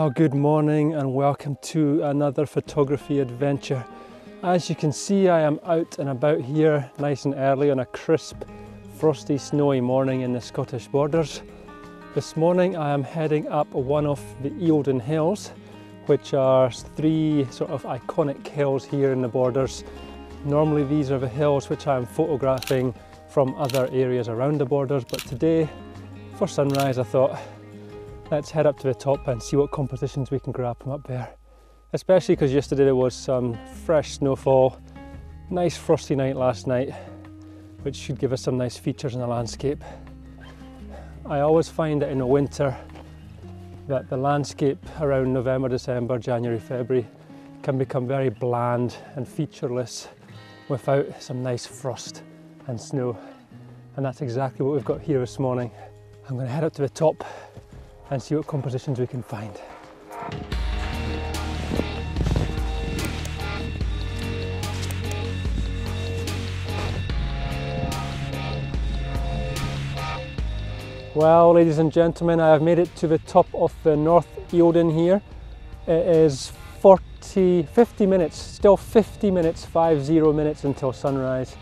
Well, good morning and welcome to another photography adventure. As you can see, I am out and about here nice and early on a crisp, frosty, snowy morning in the Scottish borders. This morning I am heading up one of the Eildon Hills, which are three sort of iconic hills here in the borders. Normally these are the hills which I am photographing from other areas around the borders, but today for sunrise I thought let's head up to the top and see what compositions we can grab from up there. Especially because yesterday there was some fresh snowfall, nice frosty night last night, which should give us some nice features in the landscape. I always find that in the winter that the landscape around November, December, January, February can become very bland and featureless without some nice frost and snow. And that's exactly what we've got here this morning. I'm going to head up to the top and see what compositions we can find. Well, ladies and gentlemen, I have made it to the top of the North Eildon here. It is 40, 50 minutes, still 50 minutes, 50 minutes until sunrise.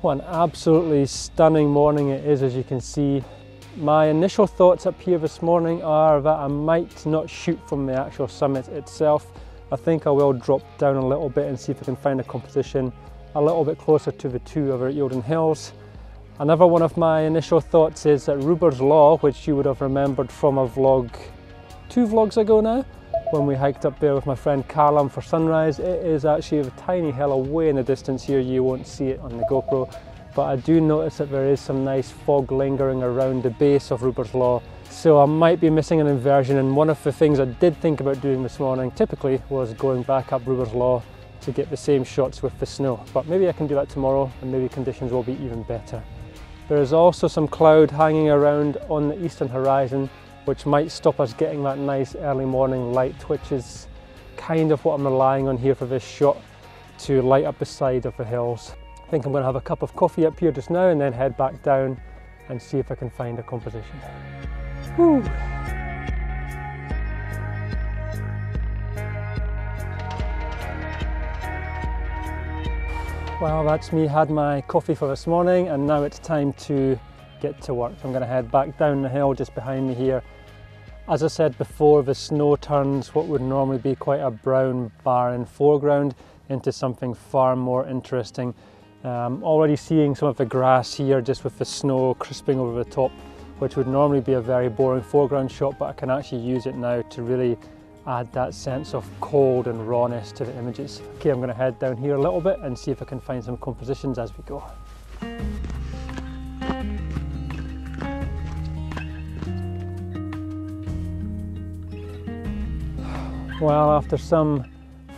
What an absolutely stunning morning it is, as you can see. My initial thoughts up here this morning are that I might not shoot from the actual summit itself. I think I will drop down a little bit and see if I can find a composition a little bit closer to the two over at Eildon Hills. Another one of my initial thoughts is that Ruber's Law, which you would have remembered from a vlog two vlogs ago now, when we hiked up there with my friend Callum for sunrise. It is actually a tiny hill away in the distance here, you won't see it on the GoPro but I do notice that there is some nice fog lingering around the base of Ruber's Law. So I might be missing an inversion and one of the things I did think about doing this morning typically was going back up Ruber's Law to get the same shots with the snow. But maybe I can do that tomorrow and maybe conditions will be even better. There is also some cloud hanging around on the eastern horizon which might stop us getting that nice early morning light which is kind of what I'm relying on here for this shot to light up the side of the hills think I'm going to have a cup of coffee up here just now and then head back down and see if I can find a composition. Whew. Well, that's me had my coffee for this morning and now it's time to get to work. I'm going to head back down the hill just behind me here. As I said before, the snow turns what would normally be quite a brown barren foreground into something far more interesting um, already seeing some of the grass here just with the snow crisping over the top, which would normally be a very boring foreground shot, but I can actually use it now to really add that sense of cold and rawness to the images. Okay, I'm gonna head down here a little bit and see if I can find some compositions as we go. Well, after some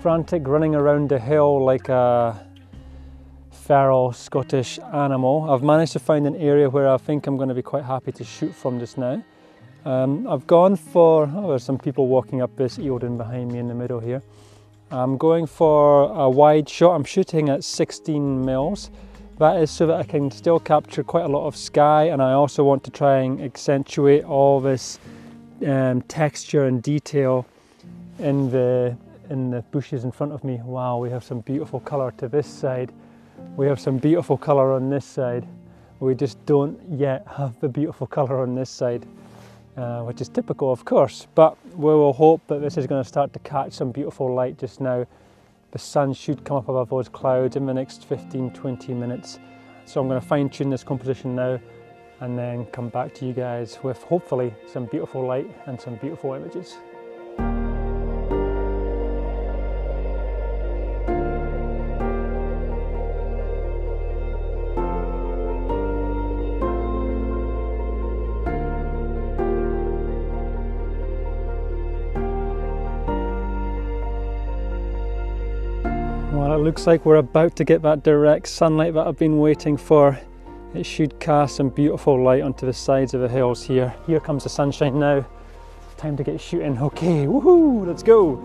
frantic running around the hill like a feral Scottish animal. I've managed to find an area where I think I'm going to be quite happy to shoot from just now. Um, I've gone for, oh, there's some people walking up this Eildon behind me in the middle here. I'm going for a wide shot. I'm shooting at 16 mils. That is so that I can still capture quite a lot of sky and I also want to try and accentuate all this um, texture and detail in the in the bushes in front of me. Wow, we have some beautiful colour to this side. We have some beautiful colour on this side. We just don't yet have the beautiful colour on this side, uh, which is typical of course, but we will hope that this is going to start to catch some beautiful light just now. The sun should come up above those clouds in the next 15-20 minutes. So I'm going to fine tune this composition now and then come back to you guys with hopefully some beautiful light and some beautiful images. Looks like we're about to get that direct sunlight that I've been waiting for. It should cast some beautiful light onto the sides of the hills here. Here comes the sunshine now. Time to get shooting. Okay, woohoo, let's go.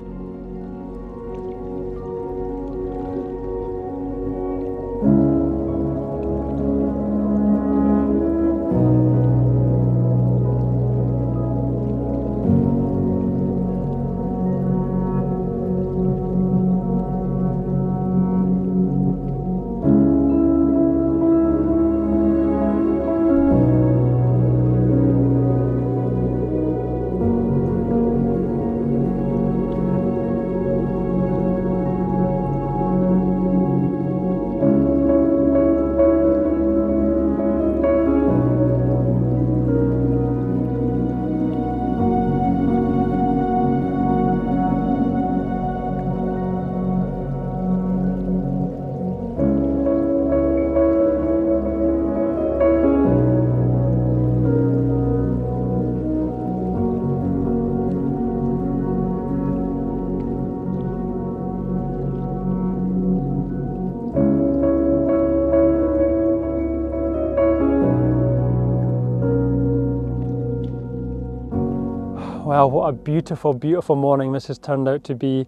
Well, what a beautiful, beautiful morning this has turned out to be.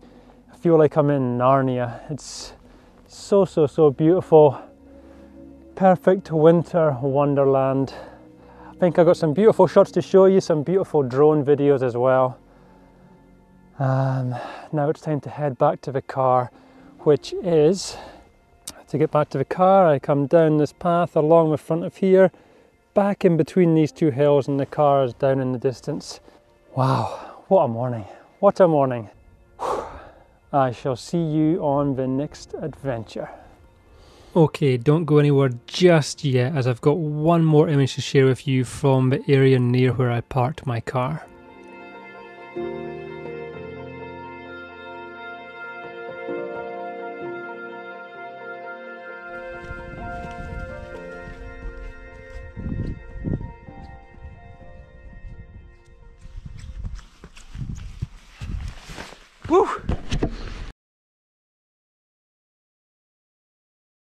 I feel like I'm in Narnia. It's so, so, so beautiful. Perfect winter wonderland. I think I've got some beautiful shots to show you, some beautiful drone videos as well. Um, now it's time to head back to the car, which is to get back to the car. I come down this path along the front of here, back in between these two hills, and the car is down in the distance. Wow, what a morning! What a morning! I shall see you on the next adventure. Okay, don't go anywhere just yet, as I've got one more image to share with you from the area near where I parked my car.